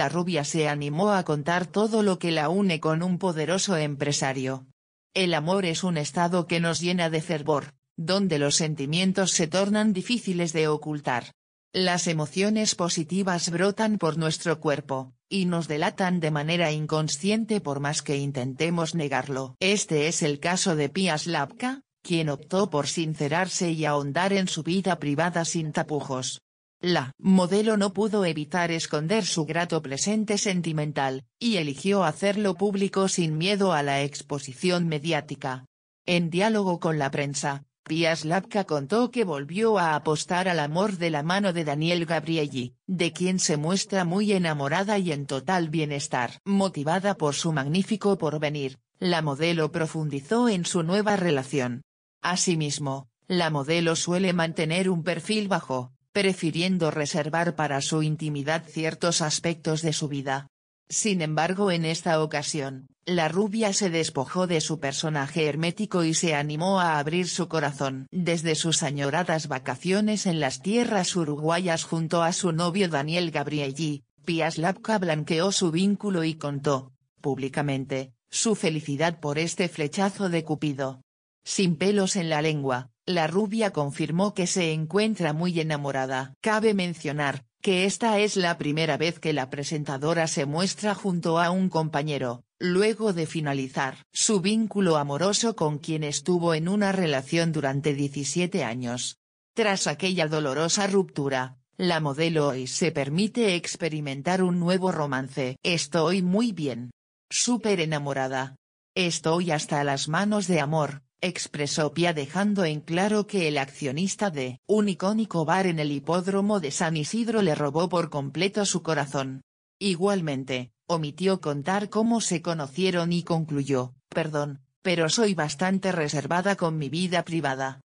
la rubia se animó a contar todo lo que la une con un poderoso empresario. El amor es un estado que nos llena de fervor, donde los sentimientos se tornan difíciles de ocultar. Las emociones positivas brotan por nuestro cuerpo, y nos delatan de manera inconsciente por más que intentemos negarlo. Este es el caso de Pia Slavka, quien optó por sincerarse y ahondar en su vida privada sin tapujos. La modelo no pudo evitar esconder su grato presente sentimental, y eligió hacerlo público sin miedo a la exposición mediática. En diálogo con la prensa, Pia Slavka contó que volvió a apostar al amor de la mano de Daniel Gabrielli, de quien se muestra muy enamorada y en total bienestar. Motivada por su magnífico porvenir, la modelo profundizó en su nueva relación. Asimismo, la modelo suele mantener un perfil bajo, prefiriendo reservar para su intimidad ciertos aspectos de su vida. Sin embargo en esta ocasión, la rubia se despojó de su personaje hermético y se animó a abrir su corazón. Desde sus añoradas vacaciones en las tierras uruguayas junto a su novio Daniel Gabrielli, Pia Slavka blanqueó su vínculo y contó, públicamente, su felicidad por este flechazo de Cupido. Sin pelos en la lengua, la rubia confirmó que se encuentra muy enamorada. Cabe mencionar, que esta es la primera vez que la presentadora se muestra junto a un compañero, luego de finalizar su vínculo amoroso con quien estuvo en una relación durante 17 años. Tras aquella dolorosa ruptura, la modelo hoy se permite experimentar un nuevo romance. Estoy muy bien. Súper enamorada. Estoy hasta las manos de amor, expresó Pia dejando en claro que el accionista de un icónico bar en el hipódromo de San Isidro le robó por completo su corazón. Igualmente, omitió contar cómo se conocieron y concluyó, perdón, pero soy bastante reservada con mi vida privada.